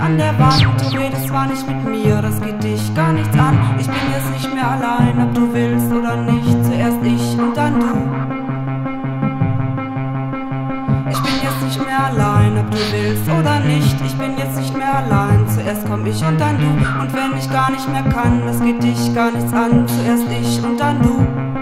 an der Wand. Du redest zwar nicht mit mir, das geht dich gar nichts an. Du willst oder nicht. Ich bin jetzt nicht mehr allein, zuerst komm ich und dann du. Und wenn ich gar nicht mehr kann, das geht dich gar nichts an. Zuerst ich und dann du.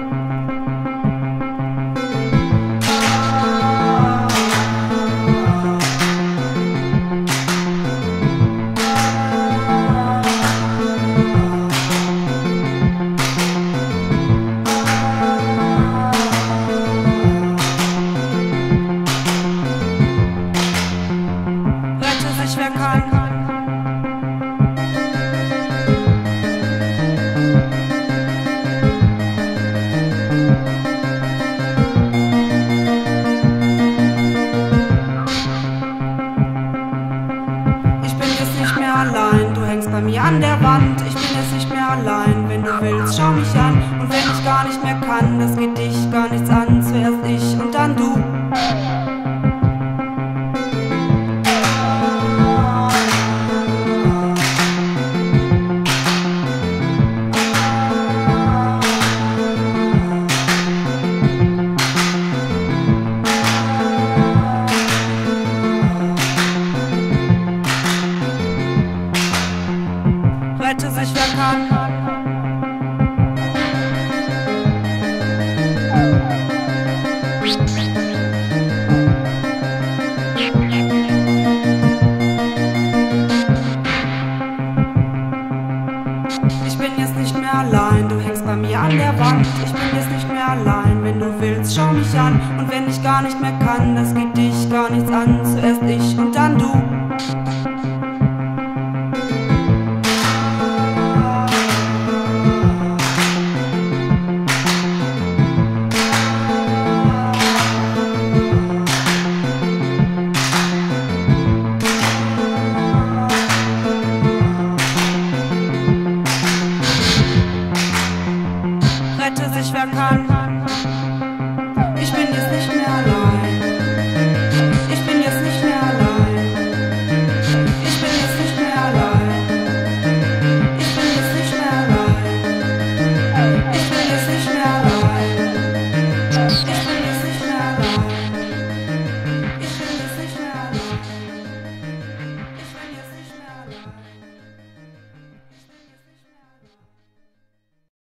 Schau mich an. Und wenn ich gar nicht mehr kann, das geht dich gar nichts an. Rette sich wer kann. Ich bin jetzt nicht mehr allein. Ich wenn du willst, schau mich an. Und wenn ich gar nicht mehr kann, das geht dich gar nichts an. Zuerst ich und dann. hätte sich wer kann.